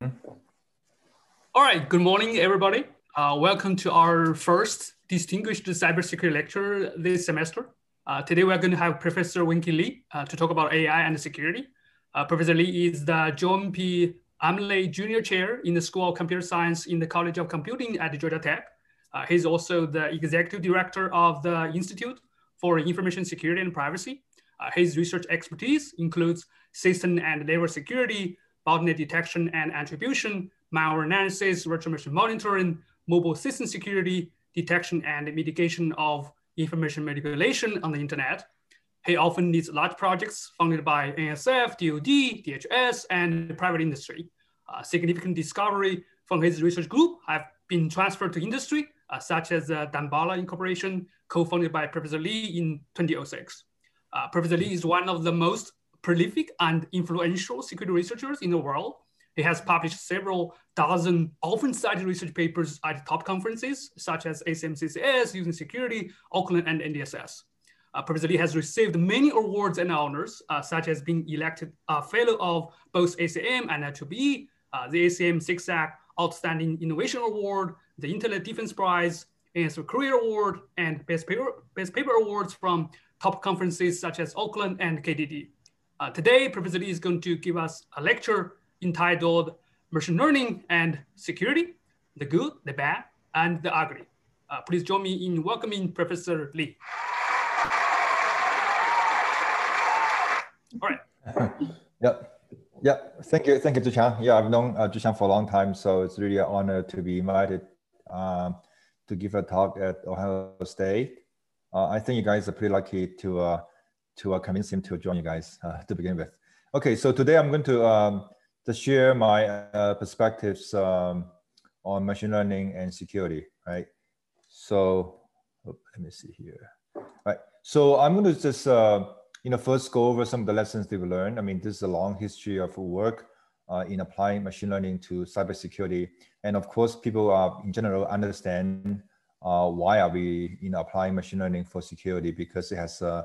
All right, good morning, everybody. Uh, welcome to our first distinguished cybersecurity lecture this semester. Uh, today, we're going to have Professor Wenke Lee uh, to talk about AI and security. Uh, Professor Lee is the John P. Imlay Junior Chair in the School of Computer Science in the College of Computing at Georgia Tech. Uh, he's also the Executive Director of the Institute for Information Security and Privacy. Uh, his research expertise includes system and network security, botnet detection and attribution, malware analysis, virtual machine monitoring, mobile system security, detection and mitigation of information manipulation on the internet. He often leads large projects funded by NSF, DoD, DHS, and private industry. Uh, significant discovery from his research group have been transferred to industry, uh, such as the Damballa Incorporation, co-founded by Professor Lee in 2006. Uh, Professor Lee is one of the most prolific and influential security researchers in the world. He has published several dozen often cited research papers at top conferences, such as ASMCCS, USENIX Security, Oakland, and NDSS. Uh, Professor Lee has received many awards and honors, uh, such as being elected a fellow of both ACM and IEEE, uh, the ACM SIGSAC Outstanding Innovation Award, the Internet Defense Prize, NSF Career Award, and Best Paper, Best Paper Awards from top conferences such as Oakland and KDD. Uh, today, Professor Lee is going to give us a lecture entitled Machine Learning and Security, the Good, the Bad, and the Ugly. Uh, please join me in welcoming Professor Lee. All right. yep. Yeah, thank you, thank you, Zhiqiang. Yeah, I've known uh, Zhiqiang for a long time, so it's really an honor to be invited um, to give a talk at Ohio State. Uh, I think you guys are pretty lucky to uh, to uh, convince him to join you guys uh, to begin with. Okay, so today I'm going to um, just share my uh, perspectives um, on machine learning and security, right? So let me see here. Right. So I'm going to just uh, you know first go over some of the lessons they've learned. I mean, this is a long history of work uh, in applying machine learning to cybersecurity, and of course, people are in general understand uh, why are we you know applying machine learning for security because it has uh,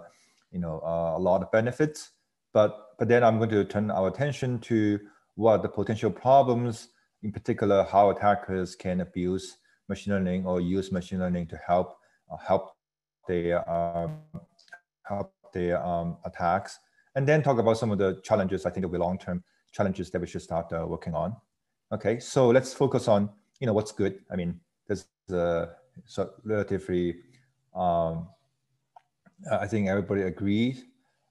you know uh, a lot of benefits. But but then I'm going to turn our attention to what the potential problems, in particular, how attackers can abuse machine learning or use machine learning to help uh, help their um, help their um, attacks, and then talk about some of the challenges. I think will be long term challenges that we should start uh, working on. Okay, so let's focus on you know what's good. I mean, there's a so relatively um, I think everybody agrees.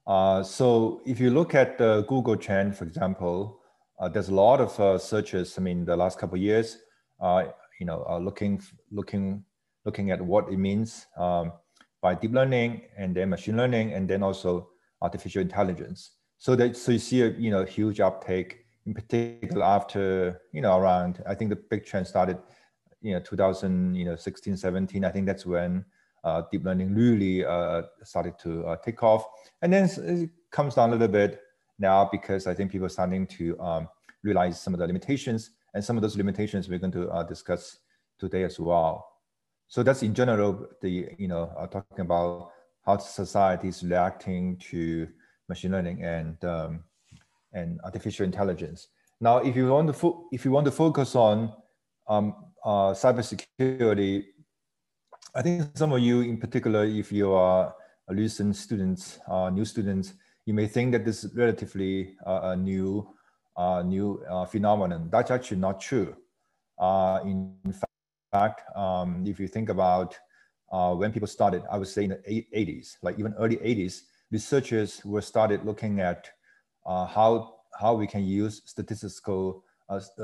Uh, so if you look at the Google trend, for example, uh, there's a lot of uh, searches. I mean, the last couple of years, uh, you know, uh, looking looking looking at what it means um, by deep learning and then machine learning and then also artificial intelligence. So that so you see a you know huge uptake in particular after you know around I think the big trend started you know 2000 you know 16 17 I think that's when uh, deep learning really uh, started to uh, take off. And then it comes down a little bit now because I think people are starting to um, realize some of the limitations and some of those limitations we're going to uh, discuss today as well. So that's in general, the, you know, uh, talking about how society is reacting to machine learning and, um, and artificial intelligence. Now, if you want to, if you want to focus on um, uh, cybersecurity I think some of you in particular, if you are a recent students, uh, new students, you may think that this is relatively uh, a new, uh, new uh, phenomenon. That's actually not true. Uh, in fact, um, if you think about uh, when people started, I would say in the 80s, like even early 80s, researchers were started looking at how, how we can use statistical,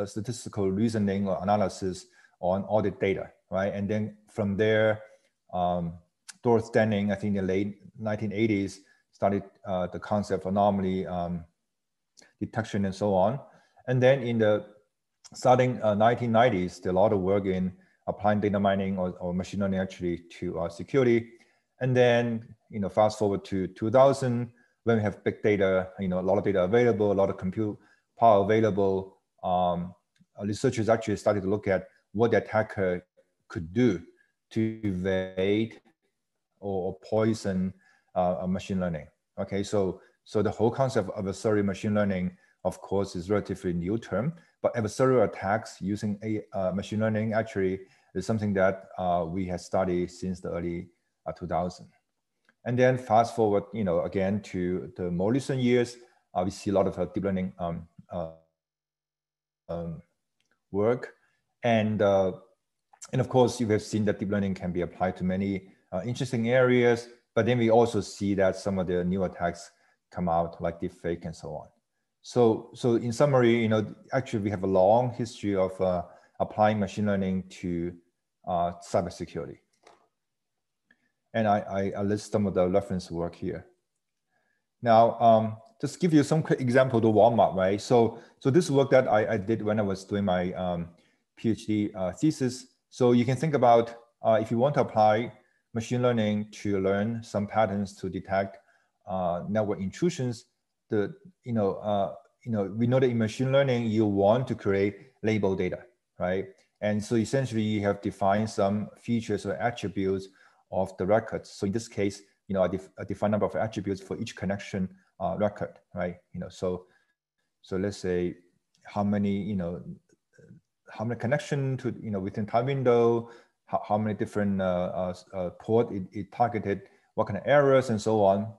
statistical reasoning or analysis on audit data, right? And then from there, um, Dorothy Denning, I think in the late 1980s, started uh, the concept of anomaly um, detection and so on. And then in the starting uh, 1990s, there a lot of work in applying data mining or, or machine learning actually to uh, security. And then, you know, fast forward to 2000, when we have big data, you know, a lot of data available, a lot of compute power available, um, researchers actually started to look at what the attacker could do to evade or, poison uh, machine learning. Okay, so so the whole concept of adversarial machine learning of course, is relatively new term, but adversarial attacks using a uh, machine learning actually is something that uh, we have studied since the early uh, 2000. And then fast forward, you know, again to the more recent years, uh, we see a lot of uh, deep learning um, uh, um, work. And, and of course, you have seen that deep learning can be applied to many interesting areas, but then we also see that some of the new attacks come out like deepfake and so on. So, so in summary, you know, actually we have a long history of uh, applying machine learning to uh, cybersecurity. And I, I, I, list some of the reference work here. Now, um, just give you some quick example to Walmart, right? So, so this work that I, I did when I was doing my um, PhD uh, thesis. So you can think about uh, if you want to apply machine learning to learn some patterns to detect uh, network intrusions, the you know uh, you know we know that in machine learning you want to create label data, right? And so essentially you have defined some features or attributes of the records. So in this case, you know, a, def a defined number of attributes for each connection uh, record, right? You know, so so let's say how many you know how many connection to you know within time window, how, how many different uh, uh, uh port it, it targeted, what kind of errors and so on.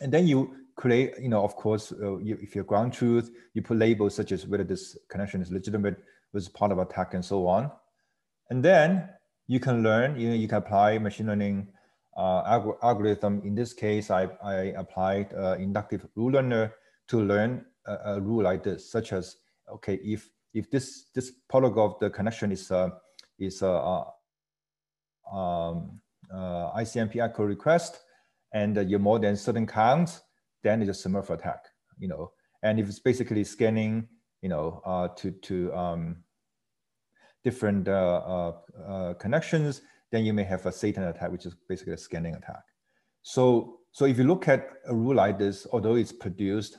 And then you create, you know, of course, uh, you, if you're ground truth, you put labels such as whether this connection is legitimate, was part of attack and so on. And then you can learn, you know, you can apply machine learning uh, alg algorithm. In this case, I, I applied uh, inductive rule learner to learn a, a, rule like this, such as, okay, if if this this protocol of the connection is uh, is a, uh, uh, um, uh, ICMP echo request, and uh, you're more than certain count, then it's a Smurf attack, you know. And if it's basically scanning, you know, uh, to to um, different connections, then you may have a Satan attack, which is basically a scanning attack. So so if you look at a rule like this, although it's produced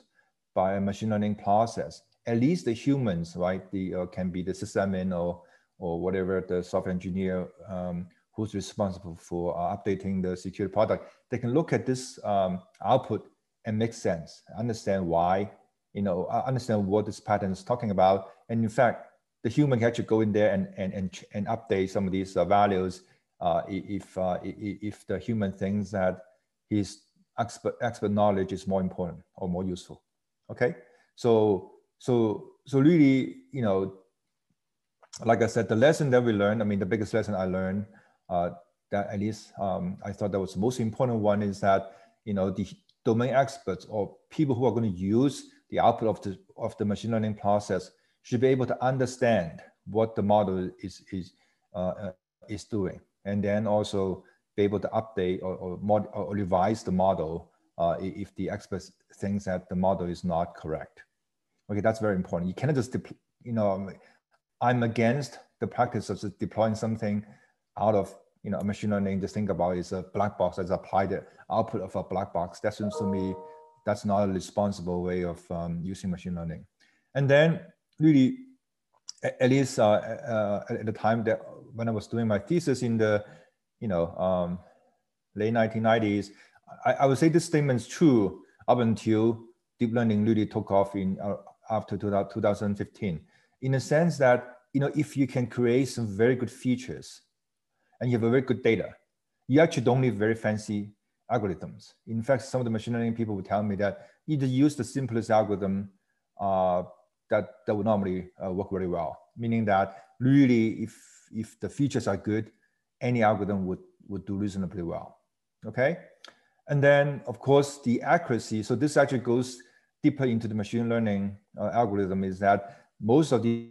by a machine learning process, at least the humans, right, the uh, can be the system sysadmin or or whatever the software engineer um, who's responsible for uh, updating the security product, they can look at this um, output and make sense, understand why, you know, uh, understand what this pattern is talking about. And in fact, the human can actually go in there and, and, and, and update some of these uh, values uh, if, uh, if the human thinks that his expert, expert knowledge is more important or more useful. Okay, so so so really, you know, like I said, the lesson that we learned. I mean, the biggest lesson I learned uh, that at least um, I thought that was the most important one is that you know the domain experts or people who are going to use the output of the of the machine learning process should be able to understand what the model is is uh, uh is doing, and then also be able to update or or, mod, or revise the model uh, if the experts thinks that the model is not correct. Okay, that's very important. You cannot just you know I'm against the practice of just deploying something out of you know machine learning. Just think about is a black box that's applied the output of a black box. That seems to me that's not a responsible way of um, using machine learning. And then really at, least uh, uh, at the time that when i was doing my thesis in the you know um, late 1990s I, I, would say this statement is true up until deep learning really took off in uh, after 2015 in the sense that you know if you can create some very good features and you have a very good data, you actually don't need very fancy algorithms. In fact, some of the machine learning people would tell me that either use the simplest algorithm uh, that, that would normally uh, work very well, meaning that really if, if the features are good, any algorithm would, would do reasonably well, okay? And then of course the accuracy, so this actually goes deeper into the machine learning uh, algorithm is that most of the,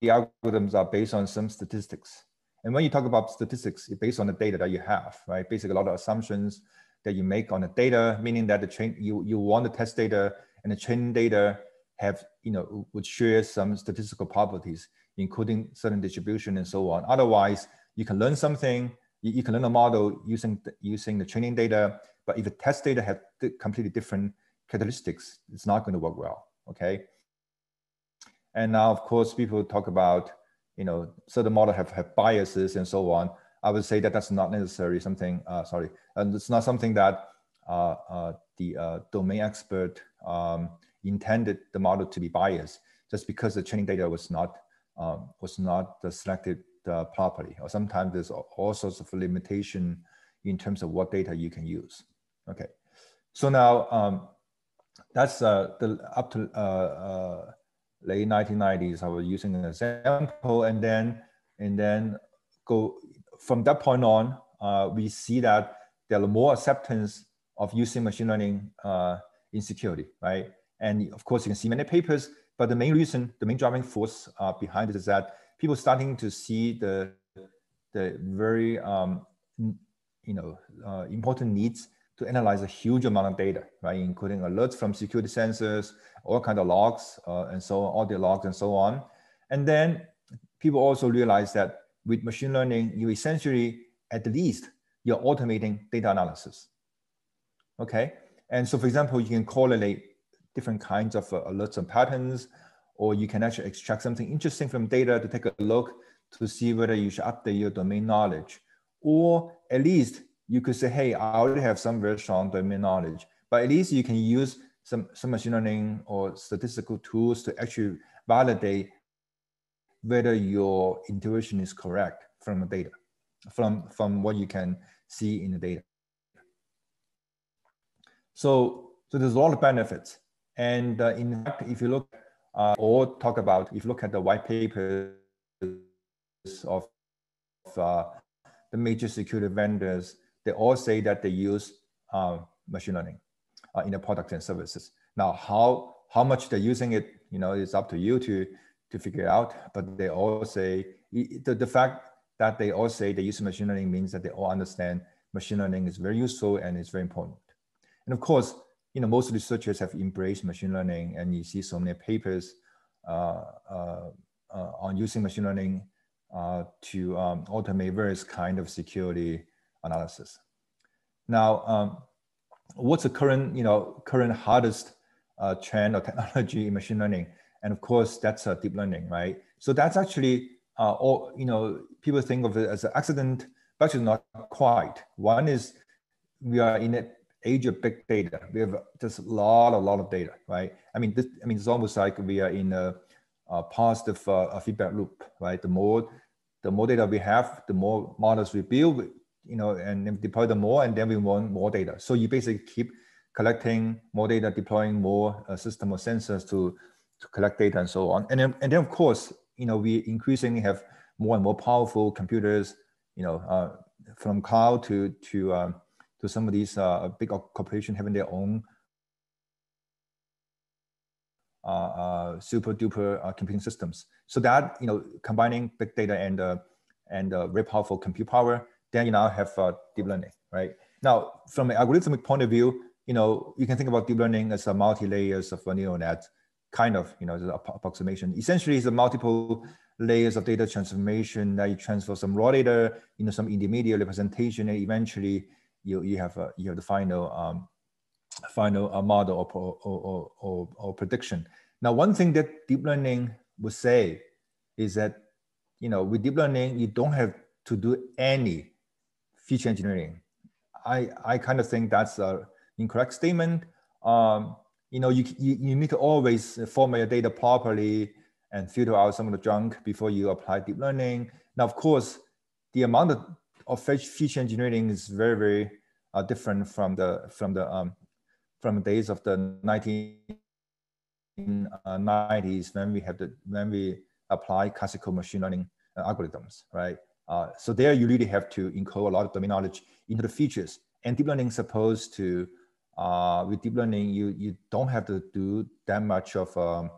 the algorithms are based on some statistics. And when you talk about statistics, it's based on the data that you have, right? Basically, a lot of assumptions that you make on the data, meaning that the train you you want the test data and the training data have you know would share some statistical properties, including certain distribution and so on. Otherwise, you can learn something, you, you can learn a model using using the training data, but if the test data have completely different characteristics, it's not going to work well. Okay. And now, of course, people talk about you know, certain model have, have biases and so on. I would say that that's not necessarily something, uh, sorry, and it's not something that uh, uh, the uh, domain expert um, intended the model to be biased just because the training data was not um, was not selected uh, properly, or sometimes there's all sorts of limitation in terms of what data you can use. Okay, so now um, that's uh, the up to uh, uh late 1990s. I was using an example, and then and then go from that point on, uh, we see that there are more acceptance of using machine learning uh, in security, right? And of course, you can see many papers, but the main reason, the main driving force uh, behind it is that people starting to see the the very um, you know important needs to analyze a huge amount of data, right, including alerts from security sensors, all kind of logs, uh, and so on, audio logs, and so on. And then people also realize that with machine learning, you essentially, at least, you're automating data analysis. Okay, and so for example, you can correlate different kinds of uh, alerts and patterns, or you can actually extract something interesting from data to take a look to see whether you should update your domain knowledge. Or at least you could say, hey, I already have some very strong domain knowledge, but at least you can use some, some machine learning or statistical tools to actually validate whether your intuition is correct from the data, from, from what you can see in the data. So, so there's a lot of benefits. And uh, in fact, if you look uh, or talk about, if you look at the white papers of uh, the major security vendors, they all say that they use uh, machine learning uh, in the products and services. Now, how how much they're using it, you know, it's up to you to to figure out. But they all say the, the fact that they all say they use machine learning means that they all understand machine learning is very useful and it's very important. And of course, you know, most researchers have embraced machine learning, and you see so many papers uh, uh, uh, on using machine learning uh, to um, automate various kind of security analysis. Now, um, what's the current, you know, current hardest uh, trend or technology in machine learning? And of course, that's uh, deep learning, right? So that's actually, uh, all, you know, people think of it as an accident, but actually not quite. One is we are in an age of big data. We have just a lot, a lot of data, right? I mean, this, I mean, it's almost like we are in a, a positive uh, feedback loop, right? The more, the more data we have, the more models we build, you know, and deploy them more, and then we want more data. So you basically keep collecting more data, deploying more uh, system of sensors to to collect data and so on. And then, and then of course, you know, we increasingly have more and more powerful computers, you know, uh, from cloud to to um, to some of these uh, big corporations having their own uh, uh, super duper uh, computing systems. So that you know, combining big data and uh, and uh, very powerful compute power, then you now have deep learning, right? Now, from an algorithmic point of view, you know, you can think about deep learning as a multi layers of a neural net kind of, you know, the approximation. Essentially, it's a multiple layers of data transformation that you transfer some raw data, you know, some intermediate representation, and eventually you you have you have the final um, final uh, model or, or, or, or, prediction. Now, one thing that deep learning would say is that, you know, with deep learning, you don't have to do any feature engineering. I, I kind of think that's an incorrect statement. Um, you know, you, you, you need to always format your data properly and filter out some of the junk before you apply deep learning. Now, of course, the amount of, of feature engineering is very, very uh, different from the from the um, from the days of the 1990s when we had the when we apply classical machine learning uh, algorithms, right? Uh, so there you really have to encode a lot of domain knowledge into the features. And deep learning is supposed to uh, with deep learning, you, you don't have to do that much of um,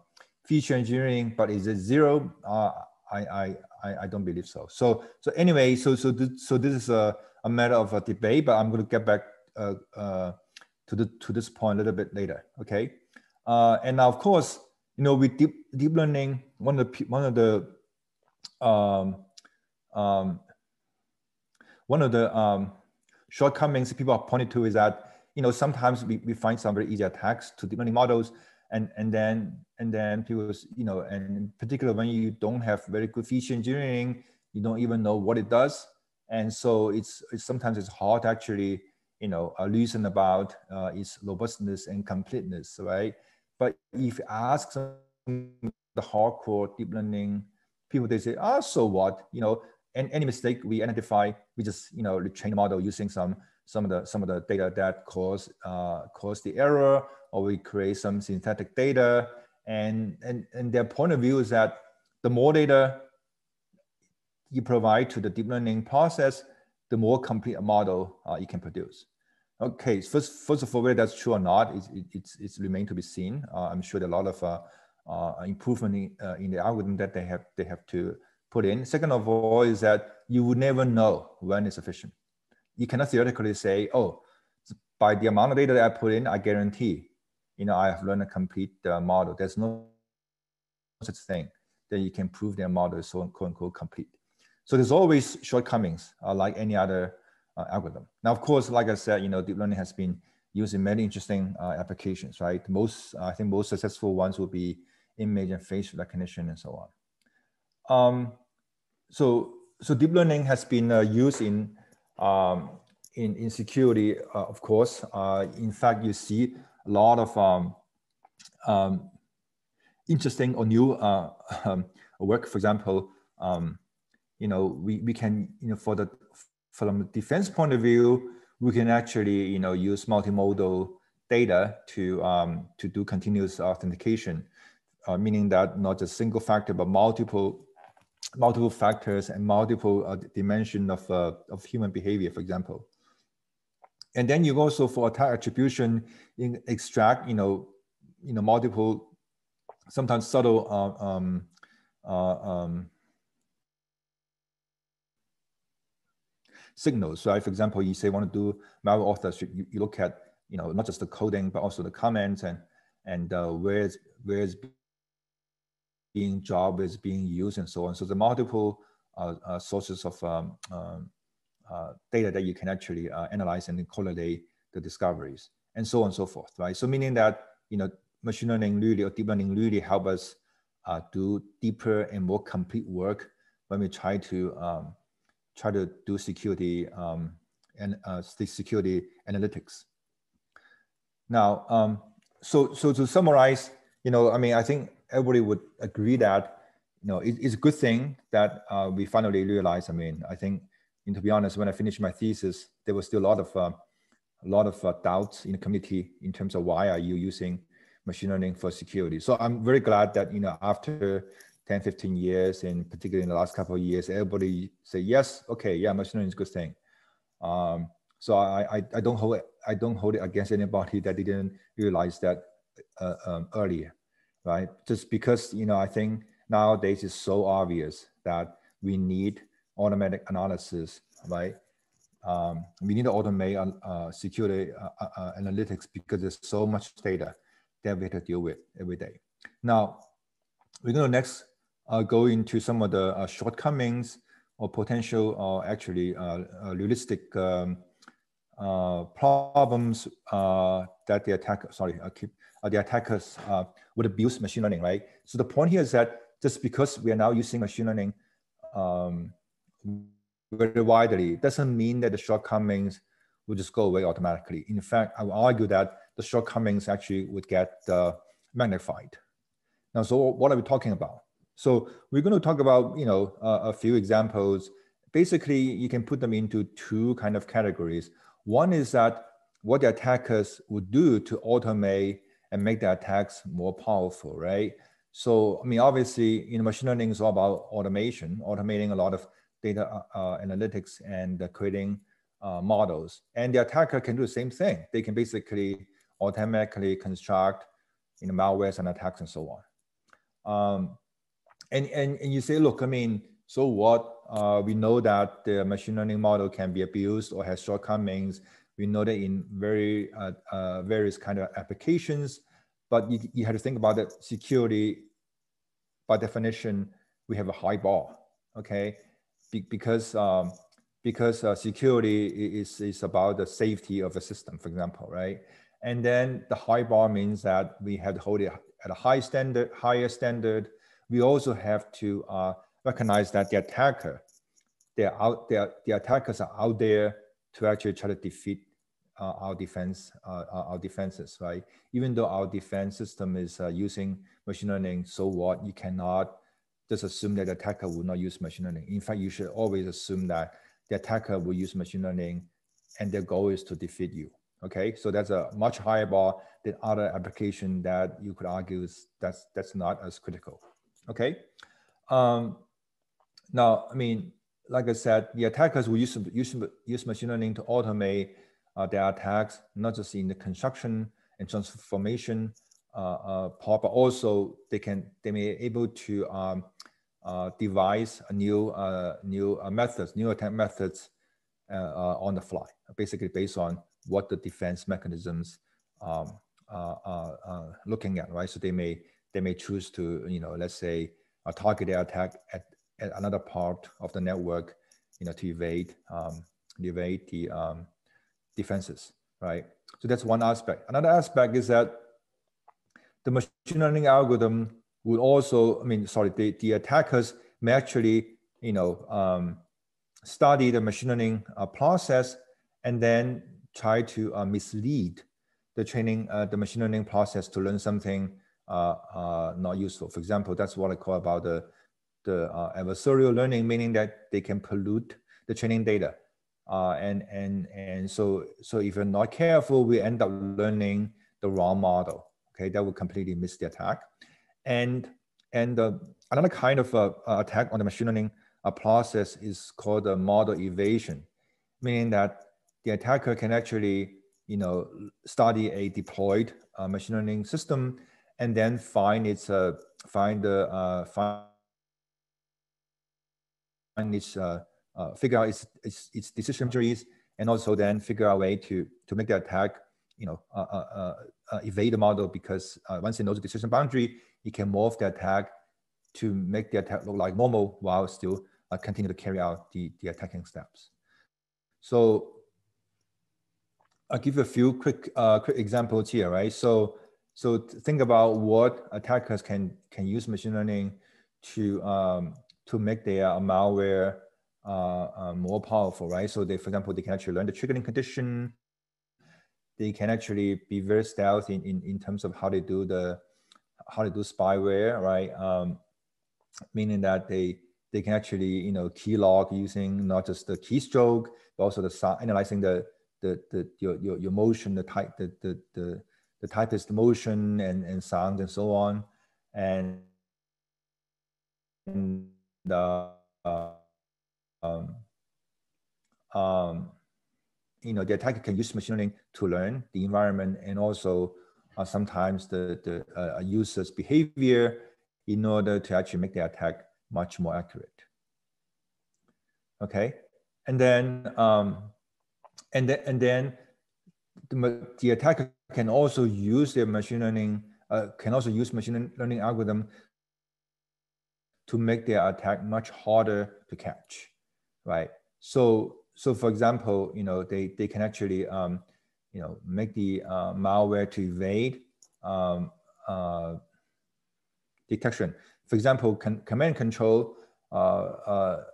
feature engineering, but is it zero? Uh, I, I, I don't believe so. So, so anyway, so, so, th so this is a, a matter of a debate, but I'm going to get back uh, uh, to, the, to this point a little bit later, okay? Uh, and now, of course, you know, with deep, deep learning, one of the, one of the, um, um, one of the um, shortcomings people are pointed to is that you know, sometimes we, we find some very easy attacks to deep learning models. And, and then and then people, you know, and in particular when you don't have very good feature engineering, you don't even know what it does. And so it's, it's sometimes it's hard actually, you know, uh, reason about uh, its robustness and completeness, right? But if you ask some the hardcore deep learning people, they say, ah, so what? You know, and any mistake we identify, we just you know retrain the model using some some of the some of the data that cause uh, cause the error, or we create some synthetic data. And and and their point of view is that the more data you provide to the deep learning process, the more complete a model uh, you can produce. Okay, first, first of all, whether that's true or not, it's, it's, it's remain to be seen. Uh, I'm sure there are a lot of uh, uh, improvement in, uh, in, the algorithm that they have, they have to put in. Second of all is that you would never know when it's sufficient. You cannot theoretically say, oh, by the amount of data that I put in, I guarantee, you know, I have learned a complete uh, model. There's no such thing that you can prove their model is so quote unquote complete. So there's always shortcomings uh, like any other uh, algorithm. Now, of course, like I said, you know, deep learning has been used in many interesting uh, applications, right? Most, I think most successful ones will be image and face recognition and so on. Um, so, so deep learning has been uh, used in, um, in, in security, uh, of course. Uh, in fact, you see a lot of um, um interesting or new uh, um, work. For example, um, you know, we, we can, you know, for the from a defense point of view, we can actually, you know, use multimodal data to um, to do continuous authentication, uh, meaning that not just single factor, but multiple multiple factors and multiple uh, dimension of uh, of human behavior, for example. And then you also for attack attribution, in extract, you know, you know, multiple, sometimes subtle uh, um, uh, um, signals, right? For example, you say want to do malware authorship, you, you look at, you know, not just the coding, but also the comments and, and uh, where's, where's being job is being used and so on. So the multiple uh, uh, sources of um, um, uh, data that you can actually uh, analyze and correlate the discoveries and so on and so forth, right? So meaning that, you know, machine learning really or deep learning really help us uh, do deeper and more complete work when we try to um, try to do security um, and uh, security analytics. Now, um, so so to summarize, you know, I mean, I think everybody would agree that you know it, it's a good thing that uh, we finally realized. I mean, I think, and to be honest, when I finished my thesis, there was still a lot of uh, a lot of uh, doubts in the community in terms of why are you using machine learning for security. So I'm very glad that you know after 10, 15 years, and particularly in the last couple of years, everybody say yes, okay, yeah, machine learning is a good thing. Um, so I, I, I, don't hold it, I don't hold it against anybody that didn't realize that uh, um, earlier, right? Just because you know, I think nowadays it's so obvious that we need automatic analysis, right? Um, we need to automate uh, uh security uh, uh, uh, analytics because there's so much data that we have to deal with every day. Now, we're going to next uh, go into some of the shortcomings or potential or actually realistic um, problems that the attacker, sorry, I keep, the attackers would abuse machine learning, right? So the point here is that just because we are now using machine learning um, very widely doesn't mean that the shortcomings will just go away automatically. In fact, I would argue that the shortcomings actually would get uh, magnified. Now, so what are we talking about? So we're going to talk about, you know, uh, a few examples. Basically, you can put them into two kind of categories. One is that what the attackers would do to automate and make the attacks more powerful, right? So, I mean, obviously, you know, machine learning is all about automation, automating a lot of data uh, uh analytics and uh, creating uh, models. And the attacker can do the same thing. They can basically automatically construct, you know, malwares and attacks and so on. Um, and, and, and you say, look, I mean, so what? Uh, we know that the machine learning model can be abused or has shortcomings. We know that in very uh, uh, various kind of applications, but you, you have to think about that security. By definition, we have a high bar, okay? Be because um, because uh, security is, is about the safety of a system, for example, right? And then the high bar means that we have to hold it at a high standard, higher standard, we also have to uh, recognize that the attacker, they're out there, the attackers are out there to actually try to defeat uh, our defense uh, our defenses, right? Even though our defense system is uh, using machine learning, so what? You cannot just assume that the attacker will not use machine learning. In fact, you should always assume that the attacker will use machine learning, and their goal is to defeat you. Okay, so that's a much higher bar than other application that you could argue is that's that's not as critical. Okay, um, now I mean, like I said, the attackers will use use use machine learning to automate uh, their attacks, not just in the construction and transformation uh, uh, part, but also they can they may be able to um, uh, devise new new methods, new attack methods on the fly, basically based on what the defense mechanisms um, are looking at, right? So they may they may choose to, you know, let's say, target their attack at, at another part of the network, you know, to evade um, evade the um, defenses, right? So that's one aspect. Another aspect is that the machine learning algorithm would also, I mean, sorry, the, the attackers may actually, you know, um, study the machine learning uh, process and then try to uh, mislead the training, uh, the machine learning process to learn something uh, uh, not useful. For example, that's what I call about the, the uh, adversarial learning, meaning that they can pollute the training data. And, and, and so, so if you're not careful, we end up learning the wrong model. Okay, that will completely miss the attack. And, and another kind of attack on the machine learning process is called a model evasion, meaning that the attacker can actually you know, study a deployed uh, machine learning system and then find its uh, find the uh, find its uh, uh, figure out its, its, its decision trees and also then figure out a way to to make the attack you know uh, uh, uh, evade the model because once it knows the decision boundary it can morph the attack to make the attack look like normal while still continue to carry out the, the attacking steps so I'll give you a few quick uh, quick examples here, right? So so think about what attackers can can use machine learning to um, to make their malware uh, uh, more powerful, right? So they, for example, they can actually learn the triggering condition. They can actually be very stealthy in, in, in terms of how they do the how they do spyware, right? Um, meaning that they they can actually you know key log using not just the keystroke, but also the analyzing the the, the your, your, your motion, the type, the, the, the, the typist motion and, and sound and so on. And, and uh, um, um, you know, the attacker can use machine learning to learn the environment and also uh, sometimes the, the uh, user's behavior in order to actually make the attack much more accurate. Okay, and then um, and then and then the, the attacker can also use their machine learning uh, can also use machine learning algorithm to make their attack much harder to catch, right? So so for example, you know they they can actually um, you know make the uh, malware to evade um, uh, detection. For example, con command control uh, uh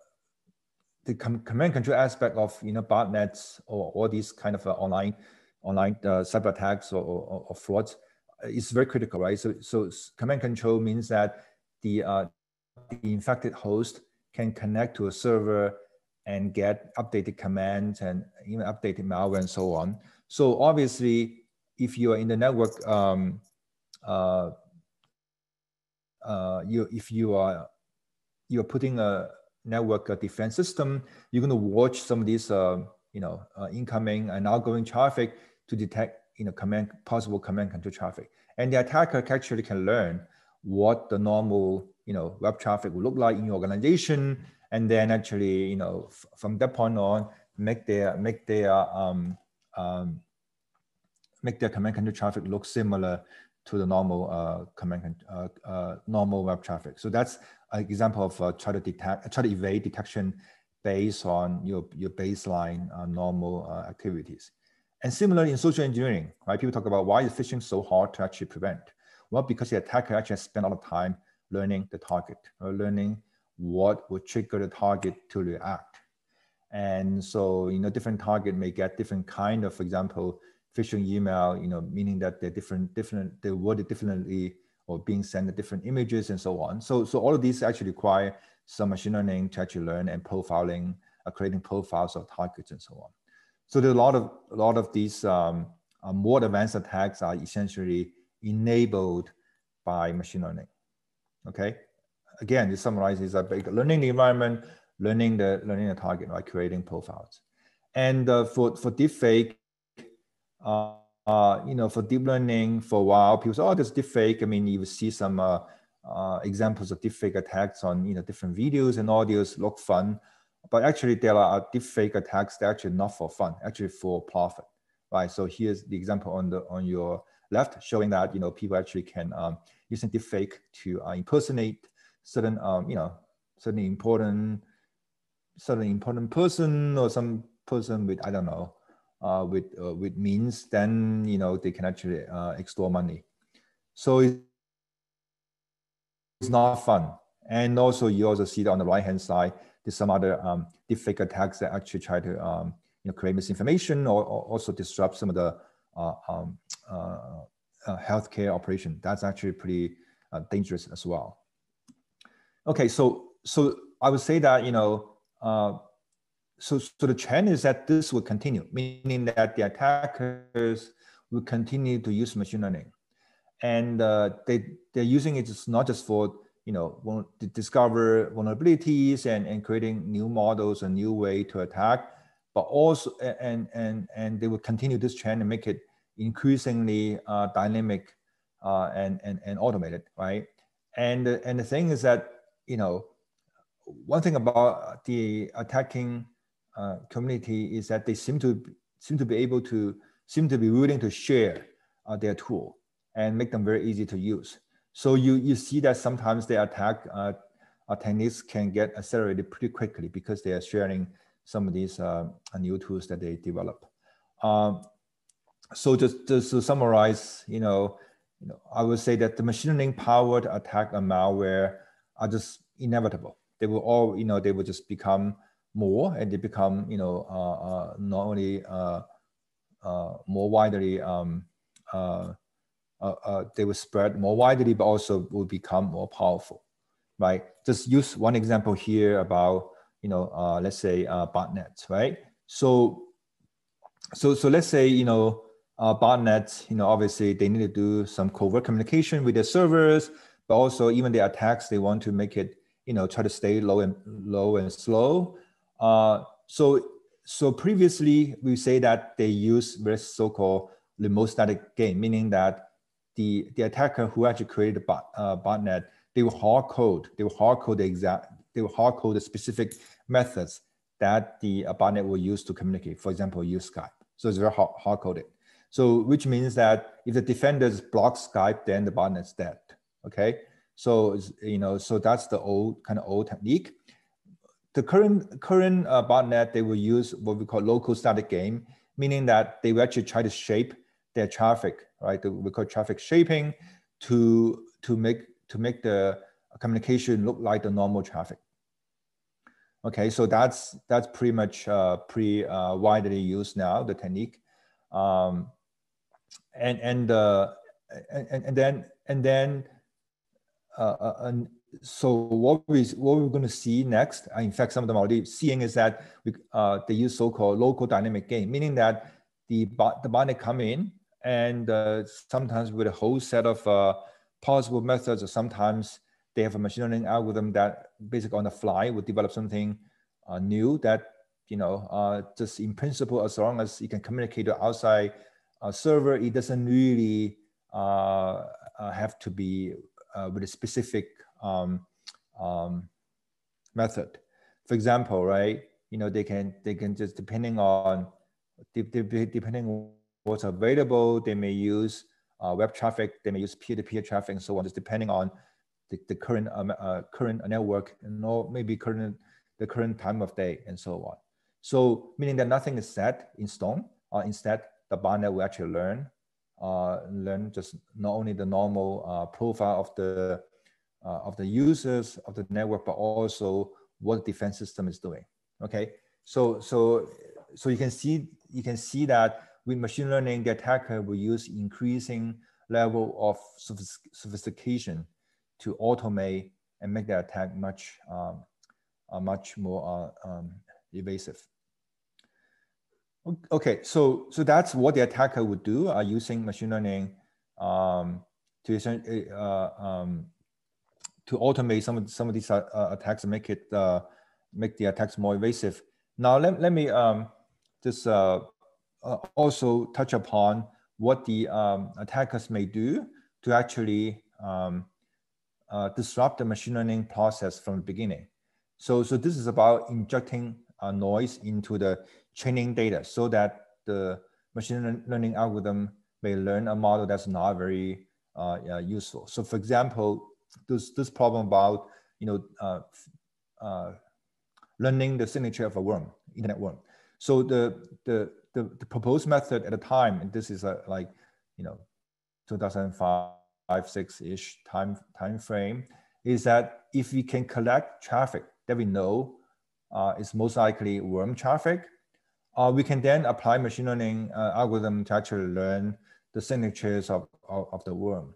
the com command control aspect of you know botnets or all these kind of uh, online online uh, cyber attacks or, or, or, frauds is very critical, right? So so command control means that the the infected host can connect to a server and get updated commands and even updated malware and so on. So obviously, if you are in the network, um, uh, uh, you if you are you're putting a network defense system, you're going to watch some of these, uh, you know, uh, incoming and outgoing traffic to detect, you know, command possible command control traffic. And the attacker actually can learn what the normal, you know, web traffic will look like in your organization, and then actually, you know, from that point on, make their make their um, um, make their command control traffic look similar to the normal uh, command uh, uh, normal web traffic. So that's an example of uh, try to detect, try to evade detection based on your, your baseline uh, normal uh, activities. And similarly in social engineering, right? People talk about why is phishing so hard to actually prevent? Well, because the attacker actually spent a lot of time learning the target, or learning what would trigger the target to react. And so, you know, different target may get different kind of, for example, phishing email, you know, meaning that they're different, different, they're worded differently or being sent different images and so on. So, so all of these actually require some machine learning to actually learn and profiling, uh, creating profiles of targets and so on. So there's a lot of a lot of these um, uh, more advanced attacks are essentially enabled by machine learning. Okay, again, this summarizes a big learning the environment, learning the learning the target, right? Creating profiles, and uh, for for deepfake, uh, uh, you know, for deep learning, for a while, people say, oh, this deepfake. I mean, you see some uh, uh, examples of deepfake attacks on you know different videos and audios look fun, but actually there are deepfake attacks that are actually not for fun, actually for profit, right? So here's the example on the on your left showing that you know people actually can um, using deepfake to uh, impersonate certain um, you know certain important certain important person or some person with I don't know uh, with uh, with means, then you know they can actually uh, extort money. So it's not fun. And also you also see that on the right hand side, there's some other um, deepfake attacks that actually try to um, you know create misinformation or, or also disrupt some of the uh, um, uh, uh, healthcare operation. That's actually pretty uh, dangerous as well. Okay, so so I would say that you know uh, so, so the trend is that this will continue, meaning that the attackers will continue to use machine learning, and uh, they they're using it not just for you know to discover vulnerabilities and, and creating new models, a new way to attack, but also and and and they will continue this trend and make it increasingly uh, dynamic uh, and and and automated, right? And and the thing is that you know one thing about the attacking uh, community is that they seem to seem to be able to seem to be willing to share uh, their tool and make them very easy to use. So you you see that sometimes the attack uh, techniques can get accelerated pretty quickly because they are sharing some of these uh, new tools that they develop. Um, so just, just to summarize, you know, you know, I would say that the machine learning powered attack on malware are just inevitable. They will all, you know, they will just become more and they become you know uh, uh, not only uh, more widely um, they will spread more widely but also will become more powerful right? Just use one example here about you know let's say botnets right? So so so let's say you know uh, botnets, you know, obviously they need to do some covert communication with their servers, but also even the attacks, they want to make it, you know, try to stay low and low and slow. Uh, so, so previously we say that they use this so-called remote static game, meaning that the, the attacker who actually created the bot, uh, botnet, they will hard code, they will hard code the exact, they will hard code the specific methods that the uh, botnet will use to communicate. For example, use Skype. So it's very hard, hard coded. So which means that if the defenders block Skype, then the botnet's dead. Okay. So you know, so that's the old kind of old technique the current current uh, botnet they will use what we call local static game, meaning that they will actually try to shape their traffic, right? We call traffic shaping to to make to make the communication look like the normal traffic. Okay, so that's that's pretty much uh, uh, widely used now the technique, um, and and, uh, and and then and then uh, uh so what we what we're going to see next, uh, in fact, some of them already seeing is that we, uh, they use so-called local dynamic game, meaning that the the botnet come in and uh, sometimes with a whole set of uh, possible methods, or sometimes they have a machine learning algorithm that basically on the fly would develop something uh, new that you know uh, just in principle, as long as you can communicate to outside a server, it doesn't really have to be with a specific um, um, method. For example, right, you know, they can they can just depending on depending on what's available, they may use uh, web traffic, they may use peer-to-peer traffic, and so on. Just depending on the, the current um, uh, current network, and or maybe current the current time of day, and so on. So meaning that nothing is set in stone. Uh, instead, the botnet will actually learn uh, learn just not only the normal uh, profile of the uh, of the users of the network, but also what the defense system is doing. Okay, So, so, so you can see, you can see that with machine learning, the attacker will use increasing level of sophistication to automate and make the attack much, um, uh, much more uh, um, evasive. Okay, so so that's what the attacker would do uh, using machine learning um, to uh, um, to automate some of some of these uh, uh attacks and make it uh, make the attacks more evasive. Now let, let me um, just uh, also touch upon what the um, attackers may do to actually um, disrupt the machine learning process from the beginning. So so this is about injecting noise into the training data so that the machine learning algorithm may learn a model that's not very uh, uh, useful. So for example, this, this problem about, you know, uh, uh, learning the signature of a worm, internet worm. So the, the, the, the proposed method at the time, and this is a, like, you know, 2005, six-ish time, time frame, is that if we can collect traffic that we know uh, is most likely worm traffic, uh, we can then apply machine learning uh, algorithm to actually learn the signatures of, of, of, the worm.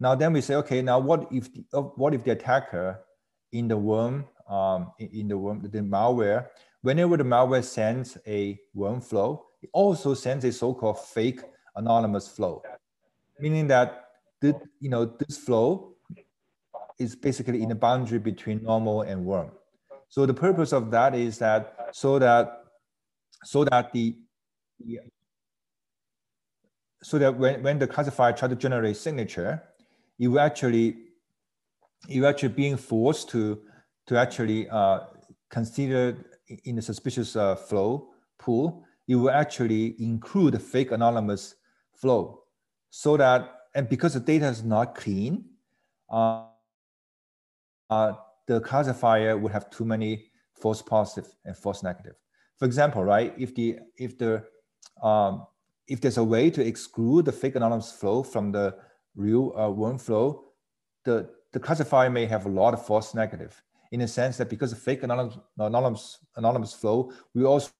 Now then we say, okay, now what if the, uh, what if the attacker in the worm, um, in, in the worm, the malware, whenever the malware sends a worm flow, it also sends a so-called fake anomalous flow, meaning that the, you know this flow is basically in the boundary between normal and worm. So the purpose of that is that so that so that the, the so that when, when the classifier try to generate signature, you actually you actually being forced to to actually uh, consider in the suspicious uh, flow pool, you will actually include the fake anomalous flow, so that and because the data is not clean, uh, uh, the classifier would have too many false positive and false negative. For example, right, if the if the um, if there's a way to exclude the fake anomalous flow from the real uh, worm flow, the, the classifier may have a lot of false negative in the sense that because of fake anomalous, anomalous, anomalous flow, we also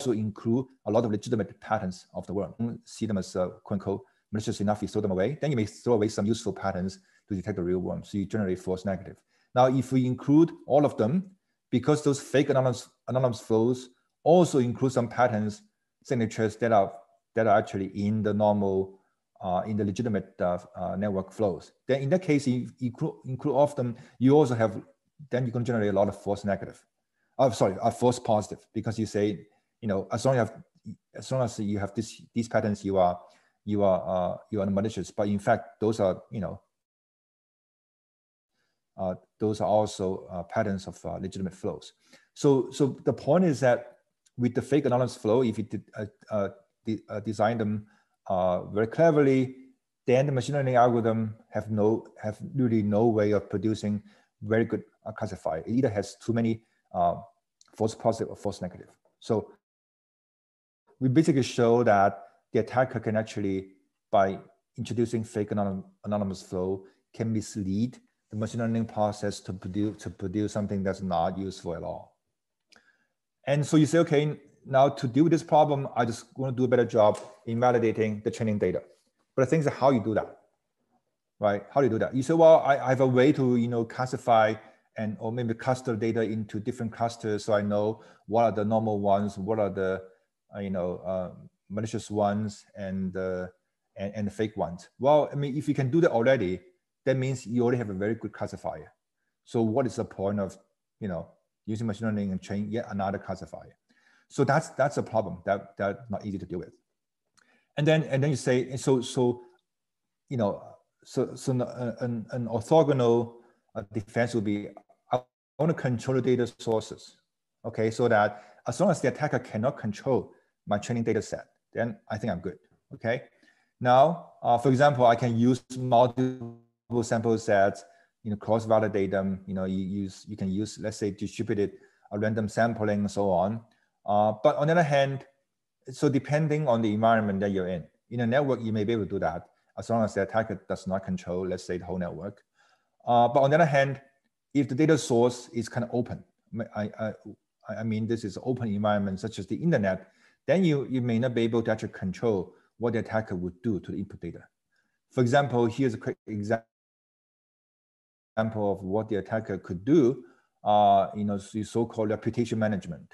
also include a lot of legitimate patterns of the worm. See them as uh, quote unquote malicious enough, you throw them away. Then you may throw away some useful patterns to detect the real worm. So you generate false negative. Now, if we include all of them, because those fake anomalous, anomalous flows also include some patterns, signatures that are that are actually in the normal, uh, in the legitimate uh, uh, network flows. Then in that case, if you include, include all of them, you also have, then you can generate a lot of false negative. Oh, sorry, a false positive because you say, you know, as long as you have, as long as you have this, these patterns, you are, you are, uh, you are malicious. But in fact, those are, you know, uh, those are also uh, patterns of uh, legitimate flows. So, so the point is that with the fake anomalous flow, if you did, de design them very cleverly, then the machine learning algorithm have no have really no way of producing very good uh, classifier. It either has too many uh, false positive or false negative. So we basically show that the attacker can actually, by introducing fake anomalous flow, can mislead the machine learning process to produce to produce something that's not useful at all. And so you say, okay, now to deal with this problem, I just want to do a better job in validating the training data. But the thing is how you do that, right? How do you do that? You say, well, I, I have a way to, you know, classify and or maybe cluster data into different clusters so I know what are the normal ones, what are the, uh, you know, uh, malicious ones and, uh, and, and the fake ones. Well, I mean, if you can do that already, that means you already have a very good classifier. So what is the point of, you know, using machine learning and train yet another classifier? So that's that's a problem that that's not easy to deal with. And then and then you say so so, you know, so so an, an orthogonal uh, defense would be I want to control the data sources, okay, so that as long as the attacker cannot control my training data set, then I think I'm good, okay. Now, uh, for example, I can use multiple sample sets, you know, cross-validate them. You know, you use you can use let's say distributed uh, random sampling and so on. Uh, but on the other hand, so depending on the environment that you're in, in a network you may be able to do that as long as the attacker does not control, let's say, the whole network. Uh, but on the other hand, if the data source is kind of open, I, I, I mean, this is open environment such as the internet, then you, you may not be able to actually control what the attacker would do to the input data. For example, here's a quick example of what the attacker could do, uh, you know, so-called reputation management.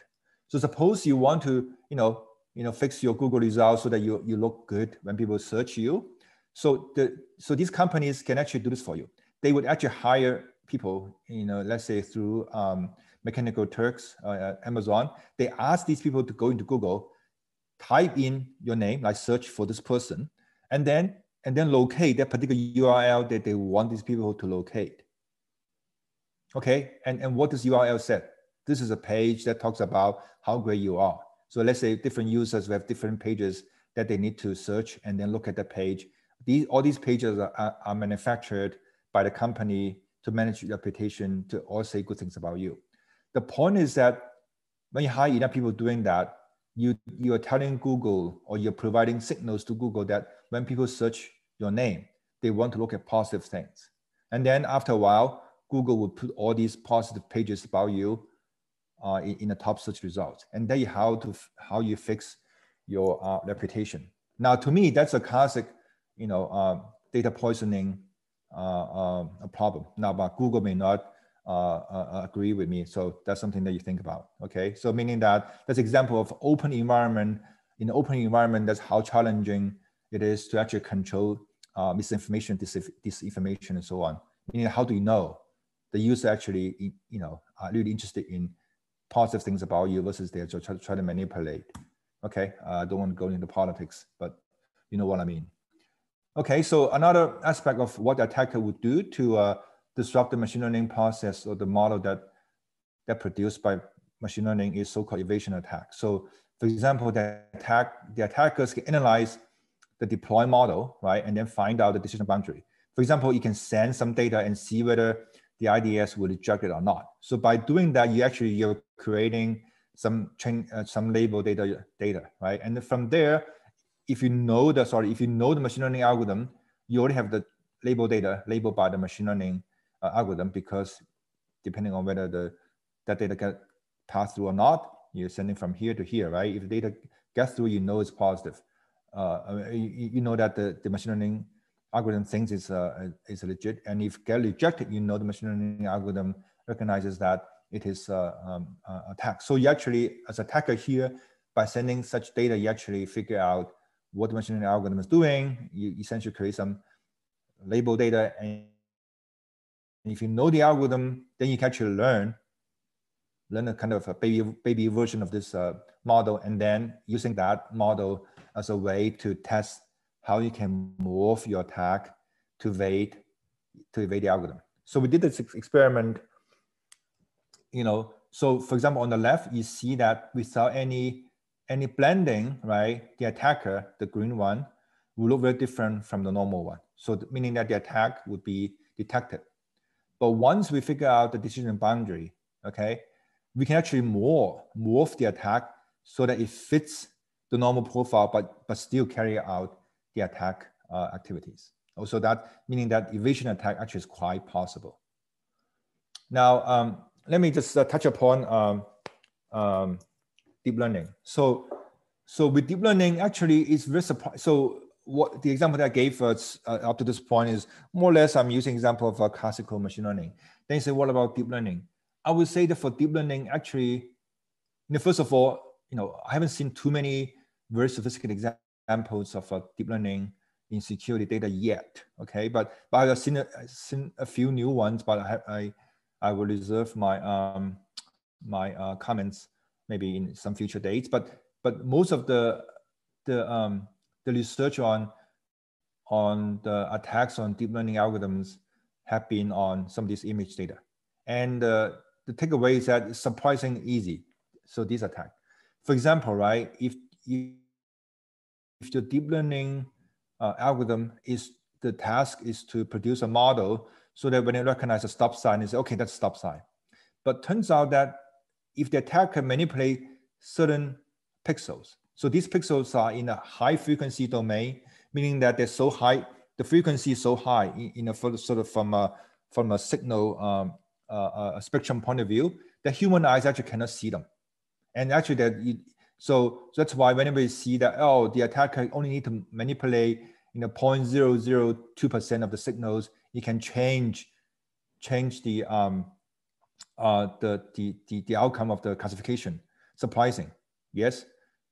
So suppose you want to, you know, you know, fix your Google results so that you, you look good when people search you. So the so these companies can actually do this for you. They would actually hire people, you know, let's say through um, Mechanical Turks, uh, Amazon. They ask these people to go into Google, type in your name, like search for this person, and then and then locate that particular URL that they want these people to locate. Okay, and, and what does URL say? This is a page that talks about how great you are. So let's say different users have different pages that they need to search and then look at the page. These all these pages are, are manufactured by the company to manage your reputation to all say good things about you. The point is that when you hire enough people doing that, you you are telling Google or you're providing signals to Google that when people search your name, they want to look at positive things. And then after a while, Google will put all these positive pages about you uh, in, in, the top search results. And then how to how you fix your uh, reputation. Now, to me, that's a classic, you know, uh, data poisoning uh, a problem. Now, but Google may not uh, uh, agree with me. So that's something that you think about. Okay. So meaning that that's example of open environment. In the open environment, that's how challenging it is to actually control misinformation, disinformation, and so on. Meaning, how do you know the user actually, you know, are really interested in positive things about you versus they're trying to try to manipulate. Okay, uh, I don't want to go into politics, but you know what I mean. Okay, so another aspect of what the attacker would do to uh, disrupt the machine learning process or the model that that produced by machine learning is so-called evasion attack. So, for example, the attack the attackers can analyze the deploy model, right, and then find out the decision boundary. For example, you can send some data and see whether the IDS will reject it or not. So by doing that, you actually you're creating some chain, uh, some label data data, right? And from there, if you know the sorry, if you know the machine learning algorithm, you already have the label data labeled by the machine learning uh, algorithm because depending on whether the that data get passed through or not, you're sending from here to here, right? If the data gets through, you know it's positive. Uh, you, you know that the, the machine learning algorithm thinks it's, uh, is legit. And if get rejected, you know the machine learning algorithm recognizes that it is uh, um, uh, attack. So you actually, as attacker here, by sending such data, you actually figure out what the machine learning algorithm is doing. You essentially create some label data. And if you know the algorithm, then you can actually learn, learn a kind of a baby, baby version of this uh, model, and then using that model as a way to test how you can morph your attack to evade to evade the algorithm. So we did this experiment, you know, so for example, on the left, you see that without any any blending, right, the attacker, the green one, will look very different from the normal one. So meaning that the attack would be detected. But once we figure out the decision boundary, okay, we can actually morph, morph the attack so that it fits the normal profile, but, but still carry out the attack uh, activities. Also that meaning that evasion attack actually is quite possible. Now, um, let me just uh, touch upon um, um, deep learning. So, so with deep learning, actually, it's very surprising. So, what the example that I gave us uh, up to this point is more or less I'm using example of uh, classical machine learning. Then you say, what about deep learning? I would say that for deep learning, actually, you know, first of all, you know, I haven't seen too many very sophisticated examples examples of uh, deep learning in security data yet. Okay, but but I've seen a, seen a few new ones, but I I, I will reserve my um my uh, comments maybe in some future dates. But but most of the the um the research on on the attacks on deep learning algorithms have been on some of these image data, and uh, the takeaway is that it's surprisingly easy. So these attack, for example, right? If you if the deep learning uh, algorithm is the task is to produce a model so that when it recognizes a stop sign, it's okay, that's stop sign. But turns out that if the attacker manipulate certain pixels, so these pixels are in a high frequency domain, meaning that they're so high, the frequency is so high in, in a sort of from a from a signal um, uh, a spectrum point of view, the human eyes actually cannot see them. And actually that, so that's why whenever you see that, oh, the attacker only need to manipulate, you know, 0.002% of the signals, you can change, change the, um, uh, the, the, the, the outcome of the classification. Surprising, yes?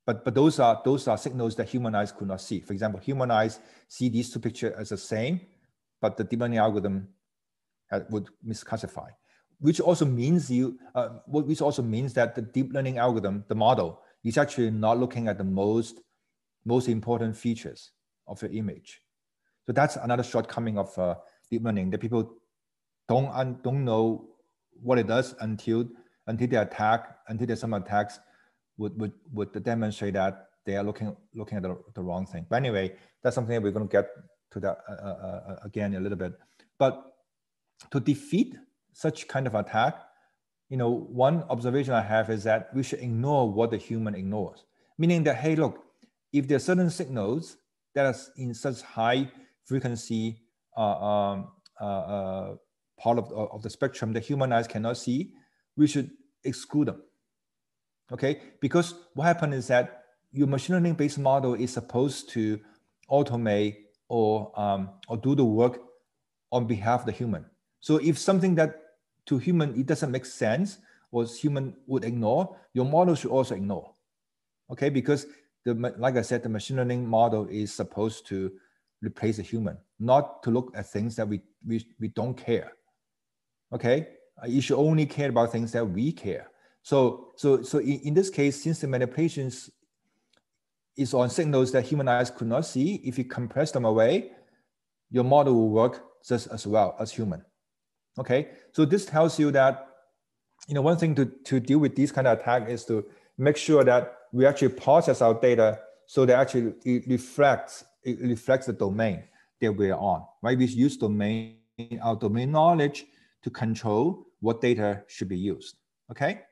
But, but those are those are signals that human eyes could not see. For example, human eyes see these two pictures as the same, but the deep learning algorithm would misclassify which also means you, uh, which also means that the deep learning algorithm, the model, is actually not looking at the most, most important features of your image. So that's another shortcoming of uh, deep learning that people don't un, don't know what it does until until they attack until there's some attacks would would would demonstrate that they are looking looking at the, the wrong thing. But anyway, that's something that we're going to get to that uh, uh, uh again a little bit. But to defeat such kind of attack, you know, one observation I have is that we should ignore what the human ignores. Meaning that, hey, look, if there are certain signals that are in such high frequency uh, um, uh, uh, part of, of the spectrum that human eyes cannot see, we should exclude them. Okay, because what happened is that your machine learning based model is supposed to automate or um, or do the work on behalf of the human. So if something that to human it doesn't make sense or human would ignore, your model should also ignore. Okay, because the like I said, the machine learning model is supposed to replace a human, not to look at things that we we, we don't care. Okay, you should only care about things that we care. So so so in, in this case, since the manipulations is on signals that human eyes could not see, if you compress them away, your model will work just as well as human. Okay, so this tells you that, you know, one thing to, to deal with these kind of attack is to make sure that we actually process our data so that actually it reflects, it reflects the domain that we're on, right? We use domain, our domain knowledge to control what data should be used, okay?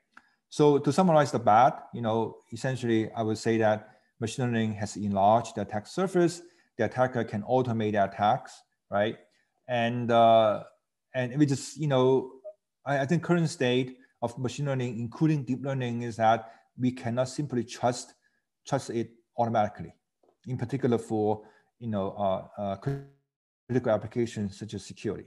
So to summarize the bad, you know, essentially I would say that machine learning has enlarged the attack surface. The attacker can automate the attacks, right? And uh, and we just, you know, I, I think current state of machine learning, including deep learning, is that we cannot simply trust trust it automatically. In particular, for you know uh, uh, critical applications such as security.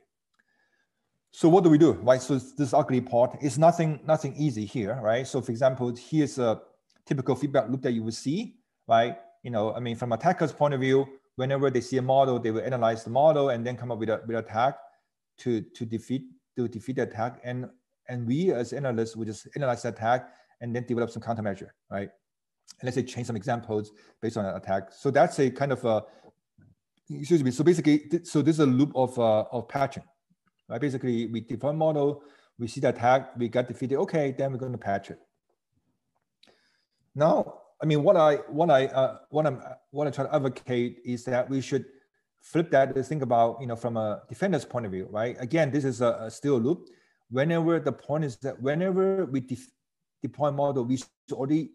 So what do we do, right? So this ugly part is nothing nothing easy here, right? So for example, here's a typical feedback loop that you would see, right? You know, I mean, from attacker's point of view, whenever they see a model, they will analyze the model and then come up with a with attack to to defeat to defeat the attack. And and we as analysts we just analyze the attack and then develop some countermeasure right? And let's say change some examples based on an attack. So that's a kind of a excuse me. So basically so this is a loop of uh, of patching right? Basically we define model we see the attack we got defeated. Okay then we're going to patch it. Now i mean what i what i uh, what i'm what i try to advocate is that we should flip that to think about, you know, from a defender's point of view, right? Again, this is a, a still loop. Whenever the point is that whenever we de deploy model, we should already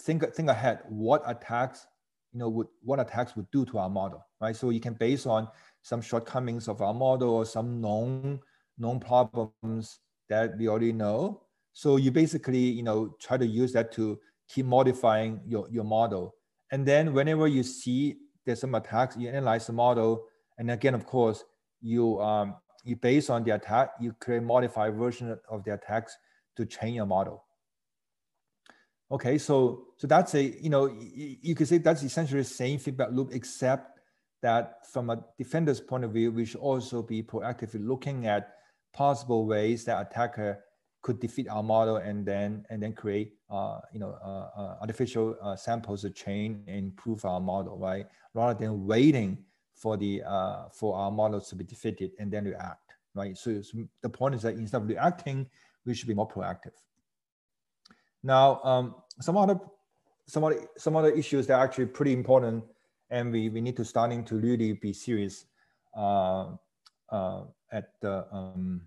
think think ahead what attacks, you know, would what attacks would do to our model, right? So you can base on some shortcomings of our model or some known known problems that we already know. So you basically, you know, try to use that to keep modifying your, your model. And then whenever you see there's some attacks, you analyze the model, and again, of course, you um, you based on the attack, you create modified version of the attacks to train your model. Okay, so so that's a you know you, you could say that's essentially the same feedback loop, except that from a defender's point of view, we should also be proactively looking at possible ways that attacker could defeat our model and then and then create uh, you know uh, uh, artificial uh, samples to train and improve our model, right? Rather than waiting for the uh, for our models to be defeated and then react, right? So, so, the point is that instead of reacting, we should be more proactive. Now, um, some other some other some other issues that are actually pretty important, and we we need to starting to really be serious uh, at the um,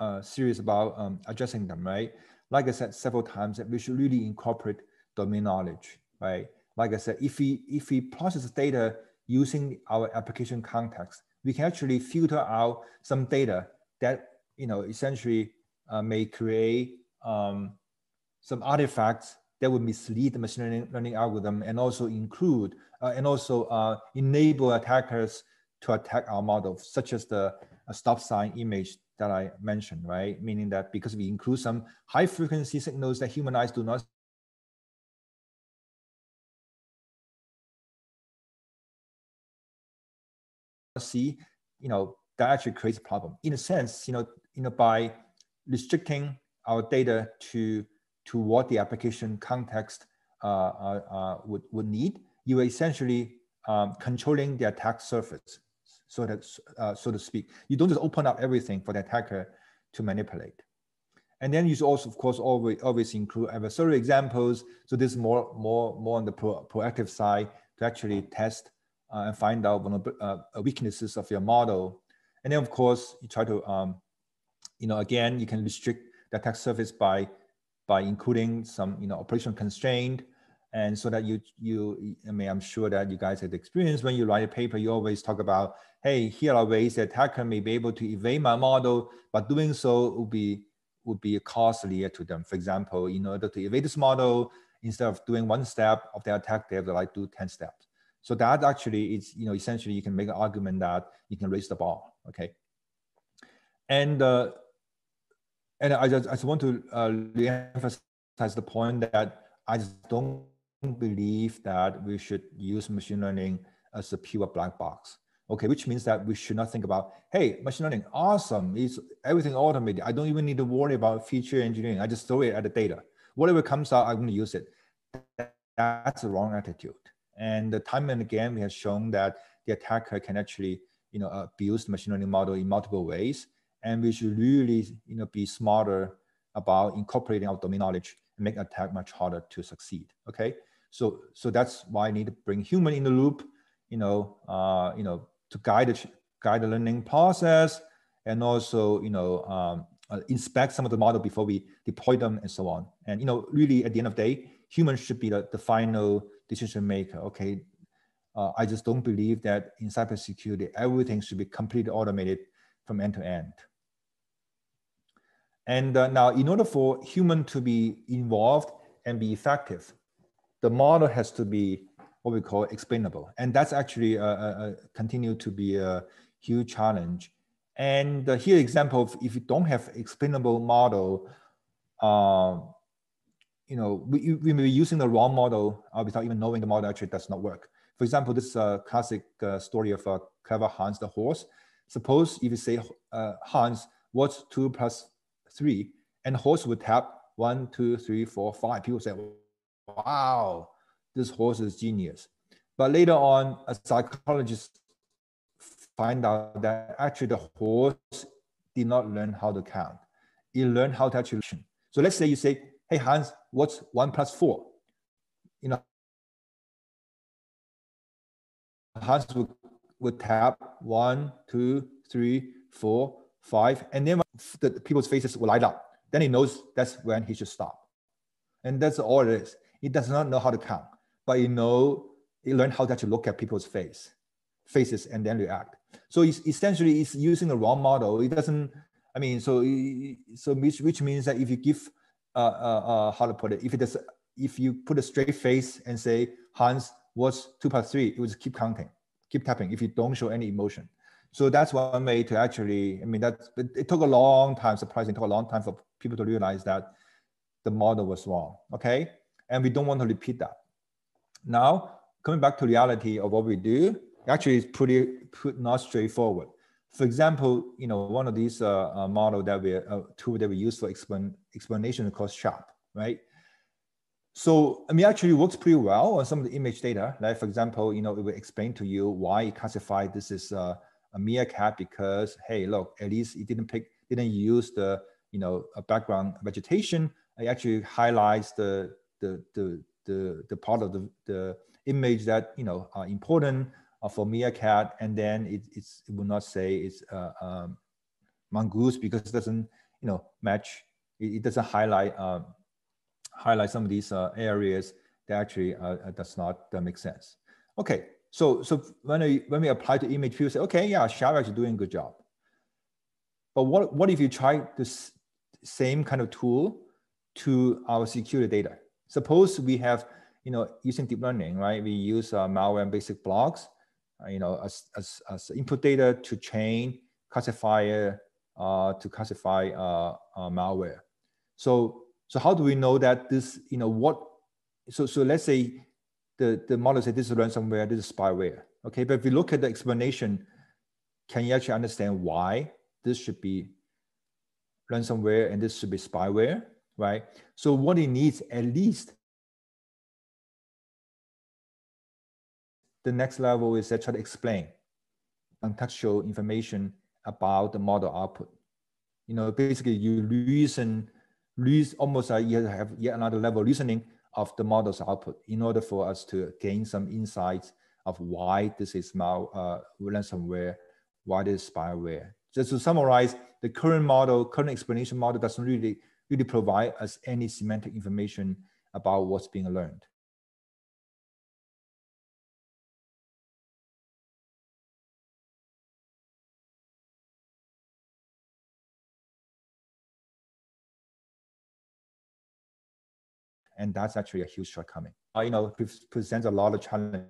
uh, serious about um, addressing them, right? Like I said several times, that we should really incorporate domain knowledge, right? Like I said, if we if we process data using our application context, we can actually filter out some data that you know essentially uh, may create um, some artifacts that would mislead the machine learning, learning algorithm and also include uh, and also uh, enable attackers to attack our model, such as the stop sign image that I mentioned, right? Meaning that because we include some high frequency signals that human eyes do not see, you know, that actually creates a problem. In a sense, you know, you know, by restricting our data to to what the application context uh, uh, uh, would, would need, you are essentially um, controlling the attack surface, so that uh, so to speak. You don't just open up everything for the attacker to manipulate. And then you also, of course, always, always include adversarial examples. So this is more, more, more on the pro, proactive side to actually test uh, and find out uh, weaknesses of your model. And then, of course, you try to, um, you know, again, you can restrict the attack surface by by including some, you know, operational constraint, and so that you you I mean, I'm sure that you guys had experience when you write a paper, you always talk about, hey, here are ways the attacker may be able to evade my model, but doing so would be would be costlier to them. For example, in order to evade this model, instead of doing one step of the attack, they have to like do 10 steps. So that actually is, you know, essentially you can make an argument that you can raise the bar, okay? And uh, and I just, I just want to uh, re-emphasize the point that I just don't believe that we should use machine learning as a pure black box. Okay, which means that we should not think about, hey, machine learning, awesome, it's everything automated. I don't even need to worry about feature engineering. I just throw it at the data. Whatever comes out, I'm going to use it. That's the wrong attitude. And the time and again, we have shown that the attacker can actually, you know, abuse the machine learning model in multiple ways. And we should really, you know, be smarter about incorporating our domain knowledge and make attack much harder to succeed. Okay, so so that's why I need to bring human in the loop, you know, uh, you know, to guide the guide the learning process, and also, you know, um, uh, inspect some of the model before we deploy them and so on. And you know, really at the end of the day, humans should be the, the final decision maker. Okay, uh, I just don't believe that in cybersecurity everything should be completely automated from end to end. And uh, now, in order for human to be involved and be effective, the model has to be what we call explainable, and that's actually a, a, a continue to be a huge challenge. And uh, here, example of if you don't have explainable model, uh, you know, we, we may be using the wrong model uh, without even knowing the model actually does not work. For example, this uh, classic uh, story of uh, clever Hans the horse. Suppose if you say, uh, Hans, what's two plus three? And horse would tap one, two, three, four, five. People say, wow, this horse is genius. But later on, a psychologist find out that actually the horse did not learn how to count. It learned how to actually. So let's say you say, hey Hans, what's one plus four? You know, Hans would, would tap one, two, three, four, five, and then the people's faces will light up. Then he knows that's when he should stop. And that's all it is. He does not know how to count, but he know he learned how to actually look at people's face, faces and then react. So he's essentially it's using the wrong model. It doesn't. I mean, so so which, which means that if you give uh, uh, uh, how to put it, if it is, if you put a straight face and say, Hans, what's two plus three? It would keep counting, keep tapping if you don't show any emotion. So that's one way to actually, I mean, that it took a long time, surprisingly, it took a long time for people to realize that the model was wrong, okay? And we don't want to repeat that. Now, coming back to reality of what we do, actually it's pretty, pretty not straightforward. For example, you know, one of these uh, uh, model that we uh, tool that we use for explanation called SHAP, right? So I mean, actually works pretty well on some of the image data. Like for example, you know, it will explain to you why it classified this is uh, a meerkat because hey, look, at least it didn't pick, didn't use the you know a background vegetation. It actually highlights the the the the, the part of the, the image that you know are important uh, for meerkat, and then it, it's, it will not say it's uh, um, mongoose because it doesn't you know match. It, it doesn't highlight um, highlight some of these uh, areas that actually uh, uh, does not make sense. Okay, So so when I when we apply to image, people say, okay, yeah, Xiaoyu is doing a good job. But what what if you try this same kind of tool to our security data? Suppose we have, you know, using deep learning, right? We use uh, malware and basic blocks, uh, you know, as, as, as input data to train classifier uh, to classify uh, uh, malware. So so how do we know that this, you know, what? So so let's say the, the model says this is ransomware, this is spyware. Okay, but if we look at the explanation, can you actually understand why this should be ransomware and this should be spyware, right? So what it needs at least the next level is that try to explain contextual information about the model output. You know, basically you reason, reason almost like you have yet another level reasoning of the model's output in order for us to gain some insights of why this is mal, uh, ransomware, why this spyware. Just to summarize, the current model, current explanation model doesn't really, really provide us any semantic information about what's being learned. and that's actually a huge shortcoming. Uh, you know, presents a lot of challenges.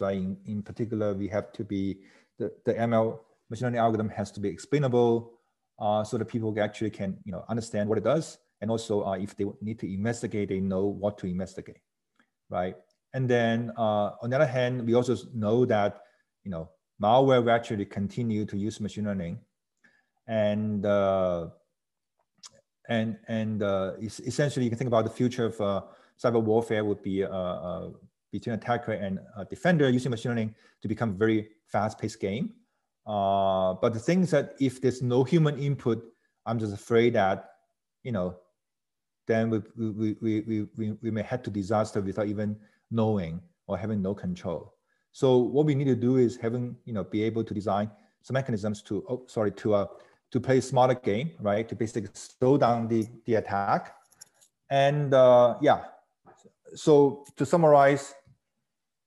Right? In, in particular, we have to be the, the ML machine learning algorithm has to be explainable, uh, so that people actually can you know understand what it does, and also uh, if they need to investigate, they know what to investigate, right? And then uh, on the other hand, we also know that you know malware will actually continue to use machine learning, and uh, and and uh, essentially you can think about the future of uh, cyber warfare would be between attacker and defender using machine learning to become a very fast-paced game. Uh, but the thing is that if there's no human input, I'm just afraid that you know then we we, we, we, we, we may head to disaster without even knowing or having no control. So what we need to do is having you know be able to design some mechanisms to oh sorry to uh, to play a smarter game, right? To basically slow down the, the attack. And uh, yeah, so to summarize,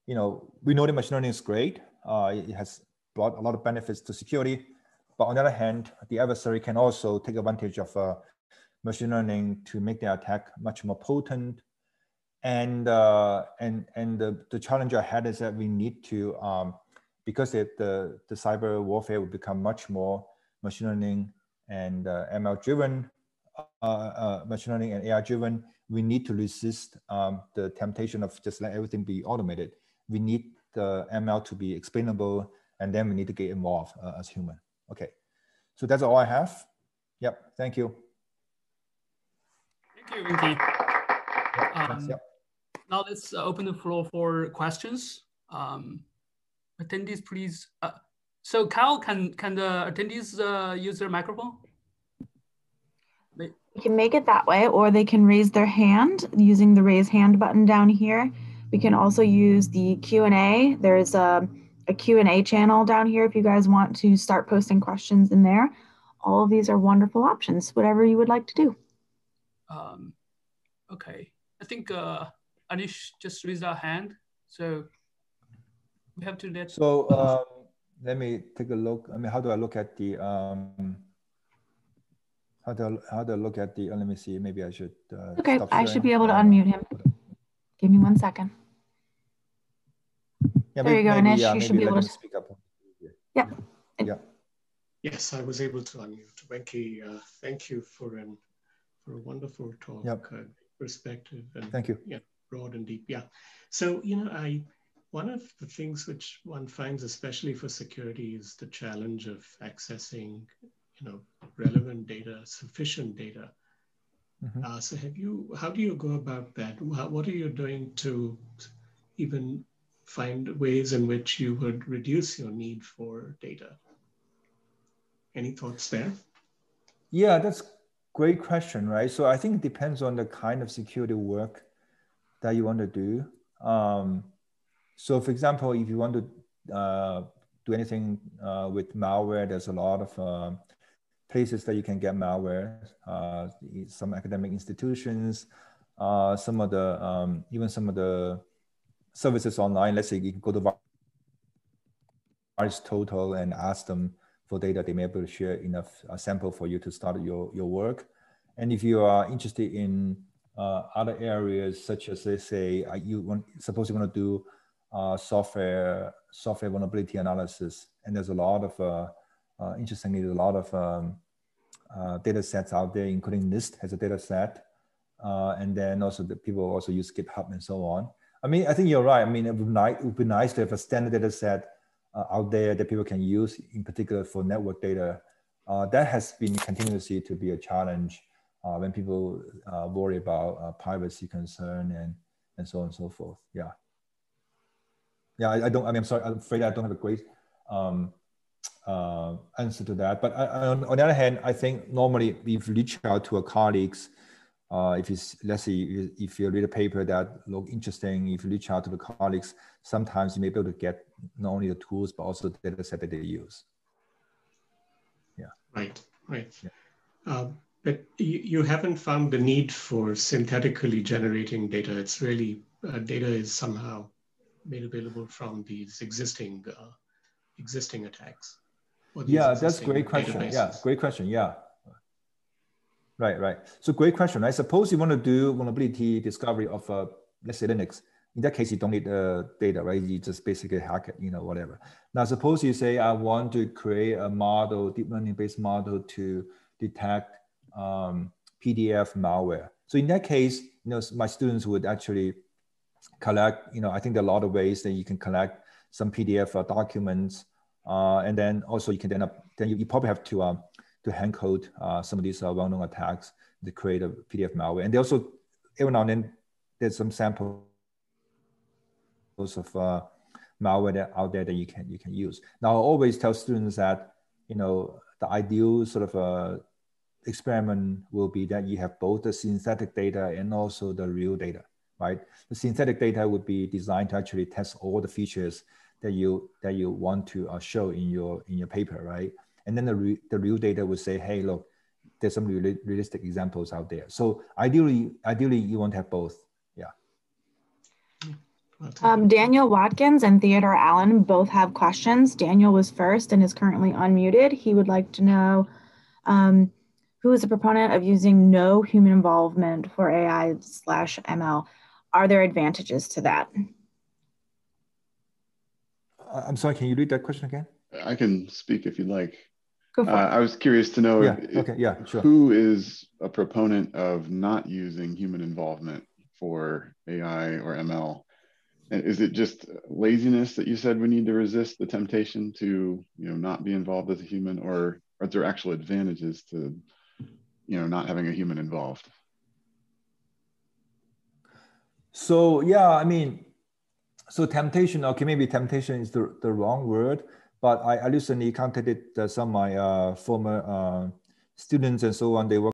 you know, we know that machine learning is great. Uh, it has brought a lot of benefits to security. But on the other hand, the adversary can also take advantage of uh, machine learning to make their attack much more potent. And uh, and and the, the challenge ahead is that we need to um, because it, the the cyber warfare will become much more machine learning and uh, ML driven, uh, uh, machine learning and AI driven, we need to resist um, the temptation of just let everything be automated. We need the ML to be explainable, and then we need to get involved uh, as human. Okay, so that's all I have. Yep, thank you. Thank you, Wenke. Yep, um, yep. Now let's open the floor for questions. Um, attendees, please. Uh, so Kyle, can, can the attendees uh, use their microphone? They can make it that way, or they can raise their hand using the raise hand button down here. We can also use the Q&A. There's a, a Q&A channel down here if you guys want to start posting questions in there. All of these are wonderful options, whatever you would like to do. Um, okay, I think uh, Anish just raised our hand. So we have to let. So um, let me take a look. I mean, how do I look at the, um, how do I, how do I look at the, uh, let me see, maybe I should. Uh, okay, I should be able to unmute him. Give me one second. Yeah, there maybe, you go, maybe, Anish. Yeah, you should be able to speak up. Yeah. Yeah. Yes, I was able to unmute. Wenke, uh, thank you for an for a wonderful talk. Yep. Uh, perspective and thank you. Yeah, broad and deep. Yeah. So you know, I one of the things which one finds, especially for security, is the challenge of accessing, you know, relevant data, sufficient data. Mm-hmm. Uh, so, have you? How do you go about that? What are you doing to even find ways in which you would reduce your need for data? Any thoughts there? Yeah, that's great question, right? So I think it depends on the kind of security work that you want to do. Um, so for example, if you want to uh, do anything uh, with malware, there's a lot of uh, places that you can get malware. Uh, some academic institutions, uh, some of the um, even some of the services online. Let's say you can go to VirusTotal and ask them for data they may be able to share enough a sample for you to start your, your work. And if you are interested in uh, other areas such as let's say uh, you want suppose you want to do uh, software software vulnerability analysis and there's a lot of uh, uh, interestingly there's a lot of um, uh, data sets out there including NIST has a data set and then also the people also use GitHub and so on. I mean I think you're right. I mean it would, nice, it would be nice to have a standard data set out there that people can use in particular for network data. that has been continuously to be a challenge uh, when people uh, worry about uh, privacy concern and and so on and so forth. Yeah. Yeah, I, I, don't. I mean, I'm sorry. I'm afraid I don't have a great um, uh, answer to that. But I, on, on, the other hand, I think normally if you reach out to our colleagues, uh, if it's let's say if you read a paper that look interesting, if you reach out to the colleagues, sometimes you may be able to get not only the tools but also the data set that they use. Yeah. Right. Right. Yeah. Um, but you, haven't found the need for synthetically generating data. It's really uh, data is somehow made available from these existing uh, existing attacks. Yeah, that's great question. Databases. Yeah, great question. Yeah. Right, right. So great question. I suppose you want to do vulnerability discovery of, uh, let's say Linux. In that case, you don't need the uh, data, right? You just basically hack it, you know, whatever. Now, suppose you say, I want to create a model, deep learning based model to detect um, PDF malware. So in that case, you know, my students would actually collect, you know, I think there are a lot of ways that you can collect some PDF uh, documents. Uh, and then also you can then, up, then you, you probably have to, um, to hand code uh, some of these uh, well-known attacks to create a PDF malware. And they also, every now and then, there's some samples of uh, malware that out there that you can you can use. Now, I always tell students that you know the ideal sort of uh, experiment will be that you have both the synthetic data and also the real data, right? The synthetic data would be designed to actually test all the features that you that you want to uh, show in your in your paper, right? And then the re, the real data would say, hey, look, there's some real, realistic examples out there. So ideally, ideally, you want to have both. Yeah. Um, Daniel Watkins and Theodore Allen both have questions. Daniel was first and is currently unmuted. He would like to know. Um, who is a proponent of using no human involvement for AI slash ML. Are there advantages to that? I'm sorry, can you read that question again? I can speak if you'd like. Go for uh, it. I was curious to know yeah, if, okay, yeah, sure. who is a proponent of not using human involvement for AI or ML? And is it just laziness that you said we need to resist the temptation to, you know, not be involved as a human, or are there actual advantages to you know not having a human involved so yeah i mean so temptation okay maybe temptation is the, the wrong word but i, recently contacted uh, some of my uh, former uh, students and so on. They work